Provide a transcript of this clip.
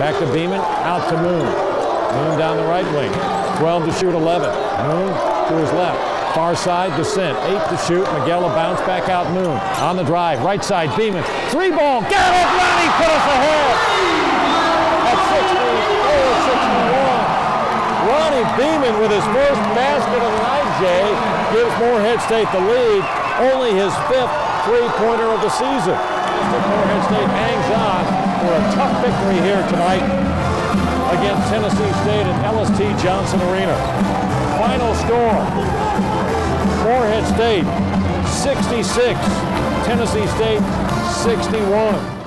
Back to Beamon, out to Moon. Moon down the right wing. 12 to shoot 11. Moon to his left. Far side, descent. Eight to shoot. Miguel a bounce back out Moon. On the drive, right side, Beamon. Three ball. Get it, Ronnye put us ahead. At 64 61. Ronnye Beamon with his first basket of the night, Jay, gives Morehead State the lead. Only his fifth three-pointer of the season. But Morehead State hangs on victory here tonight against Tennessee State at Ellis T. Johnson Arena. Final score, Morehead State 66, Tennessee State 61.